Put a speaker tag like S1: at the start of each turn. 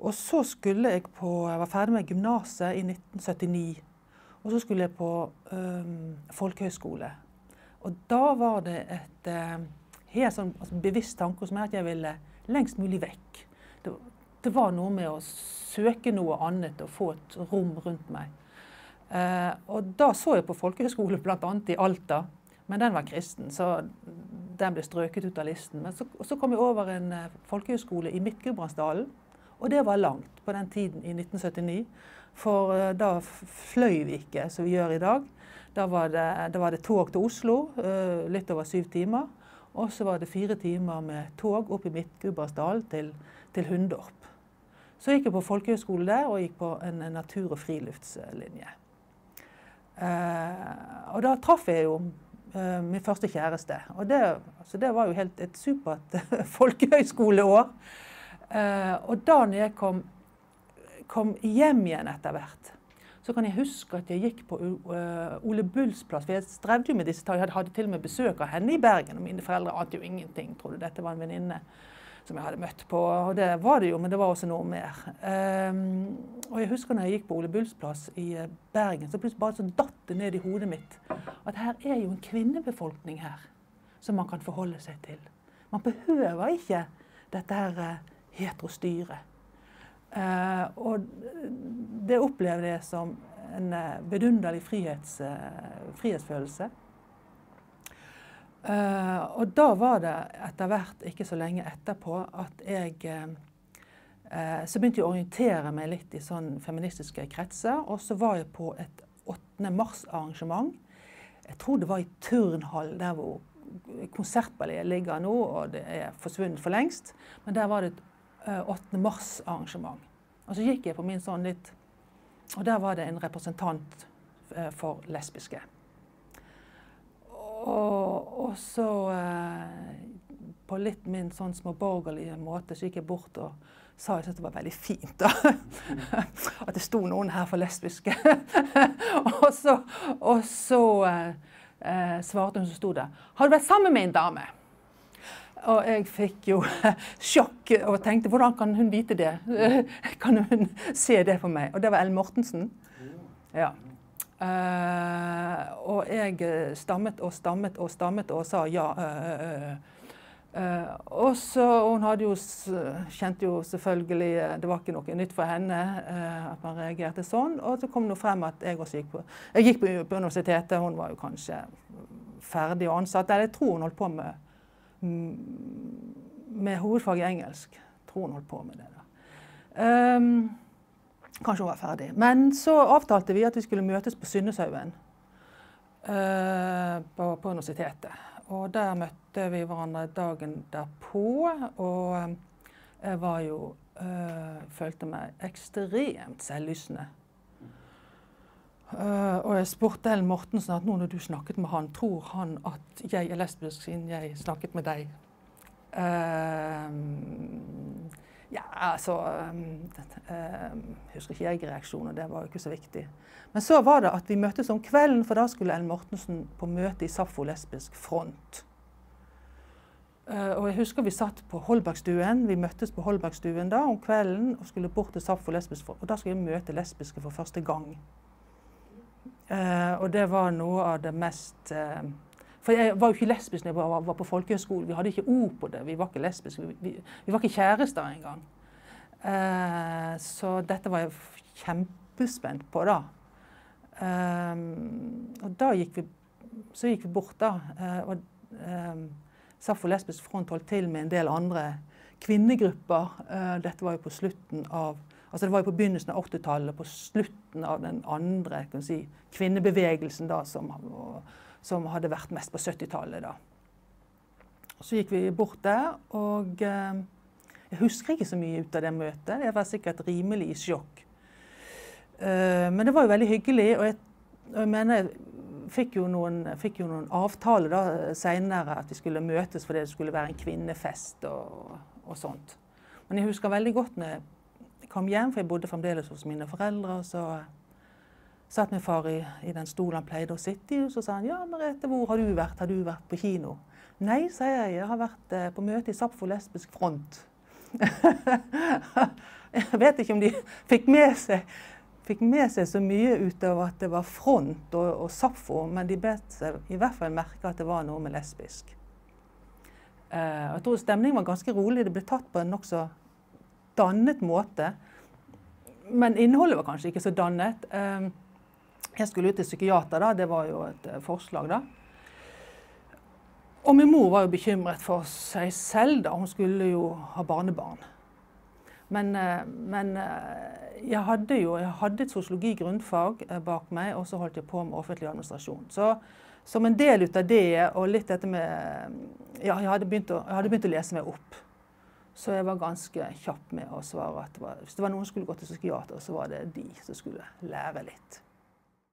S1: Og så skulle jeg på Jeg var ferdig med gymnaset i 1979. Og så skulle jeg på um, folkehøyskole. Og da var det et uh, helt sånn altså, bevisst tanke hos meg at jeg ville lengst mulig vekk. Det, det, var noe med å søke noe annet og få et rom rundt meg. Uh, og da så jeg på folkehøyskole bl.a. i Alta. Men den var kristen, så den ble strøket ut av listen. Men så, så kom jeg over en uh, folkehøyskole i Midt-Gudbrandsdalen. Og det var langt på den tiden i 1979. For uh, da fløy vi ikke som vi gjør i dag. Da var det, da var det tog til Oslo, uh, litt over syv timer. Og så var det fire timer med tog opp i Midt-Gudbrandsdalen til, til Hundorp. Så gikk jeg på folkehøyskole der og gikk på en, en natur- og friluftslinje. og da traff jeg jo eh, min første kjæreste. Og det, altså det, var jo helt et supert folkehøyskoleår. Uh, og da når jeg kom, kom, hjem igjen etter hvert, så kan jeg huske at jeg gikk på uh, Ole Bulls plass. For jeg strevde jo med disse tallene. Jeg hadde til og med besøk av henne i Bergen. Og mine foreldre ante jo ingenting. Trodde dette var en venninne som jeg hadde møtt på. Og det var det jo, men det var også noe mer. Um, og jeg husker når jeg gikk på Ole Bulls plass i eh, Bergen, så plutselig bare så datt det ned i hodet mitt at her er jo en kvinnebefolkning her som man kan forholde seg til. Man behøver ikke dette her heterostyret. Uh, og det opplevde jeg som en bedunderlig vidunderlig frihets, frihetsfølelse. Uh, og da var det etter hvert, ikke så lenge etterpå, at jeg uh, Så begynte jeg å orientere meg litt i sånn feministiske kretser. Og så var jeg på et 8. mars-arrangement. Jeg tror det var i turnhall, der hvor konsertballet ligger nå, og det er forsvunnet for lengst. Men der var det et 8. mars-arrangement. Og så gikk jeg på min sånn litt Og der var det en representant for lesbiske. Og, og så eh, på litt min sånn småborgerlige måte så gikk jeg bort og sa syntes det var veldig fint da, at det sto noen her for lesbiske. og så, og så eh, eh, svarte hun som sto der, har du vært sammen med en dame? Og jeg fikk jo sjokk og tenkte hvordan kan hun vite det? Kan hun se det for meg? Og det var Ellen Mortensen. Ja. Uh, og jeg stammet og stammet og stammet og sa ja. Uh, uh, og så, Hun hadde jo, kjente jo selvfølgelig Det var ikke noe nytt for henne at man reagerte sånn. Og så kom det frem at jeg også gikk på, jeg gikk på, på universitetet. Hun var jo kanskje ferdig og ansatt. Eller jeg tror hun holdt på med, med hovedfag i engelsk. Tror hun holdt på med det. da. Um, Kanskje hun var ferdig. Men så avtalte vi at vi skulle møtes på Synneshaugen. Uh, på, på, universitetet. Og der møtte vi hverandre dagen derpå. Og jeg var jo uh, Følte meg ekstremt selvlysende. Uh, og jeg spurte Ellen Mortensen at nå når du snakket med han, tror han at jeg er lesbisk siden jeg snakket med deg? Uh, ja, altså øh, Husker ikke jeg reaksjoner, det var jo ikke så viktig. Men så var det at vi møttes om kvelden, for da skulle Ellen Mortensen på møte i Saffo lesbisk front. Uh, og jeg husker vi satt på Holbergstuen. Vi møttes på Holbergstuen da om kvelden og skulle bort til Saffo lesbisk front. Og da skulle jeg møte lesbiske for første gang. Uh, og det var noe av det mest uh, for jeg var jo ikke lesbisk da jeg var, var på folkehøyskole. Vi hadde ikke ord på det. Vi var ikke lesbiske. Vi, vi, vi var ikke kjærester engang. Uh, så dette var jeg kjempespent på, da. Og da gikk vi Så gikk vi bort, da. Og Saffo Lesbisk Front holdt til med en del andre kvinnegrupper. Dette var jo på slutten av Altså Det var jo på begynnelsen av 80-tallet, på slutten av den andre si, kvinnebevegelsen da, som som hadde vært mest på 70-tallet. da. Så gikk vi bort der, og eh, jeg husker ikke så mye ut av det møtet. Jeg var sikkert rimelig i sjokk. Eh, men det var jo veldig hyggelig, og jeg, og jeg mener jeg fikk jo noen, fikk jo noen avtaler da seinere at vi skulle møtes fordi det skulle være en kvinnefest og, og, sånt. Men jeg husker veldig godt når kom hjem, for jeg bodde fremdeles hos mine foreldre. og så satt min far i, i, den stolen han pleide å sitte i, og så sa han ja, Merete, hvor har du vært? Har du vært på kino? Nei, sier jeg, jeg har vært eh, på møte i Sapfo lesbisk front. Jeg vet ikke om de fikk med seg, fikk med seg så mye ut av at det var Front og, og Sappho, men de bet seg i hvert fall merke at det var noe med lesbisk. Eh, jeg tror stemningen var ganske rolig. Det ble tatt på en nokså dannet måte. Men innholdet var kanskje ikke så dannet. Eh, jeg skulle ut til psykiater, da. Det var jo et eh, forslag, da. Og min mor var jo bekymret for seg selv, da. Hun skulle jo ha barnebarn. Men, eh, men eh, jeg hadde jo jeg hadde et sosiologi-grunnfag bak meg, og så holdt jeg på med offentlig administrasjon. Så som en del ut av det, og litt dette med Ja, jeg hadde begynt å, hadde begynt å lese meg opp. Så jeg var ganske kjapp med å svare at var, hvis det var noen som skulle gå til psykiater, så var det de som skulle lære litt.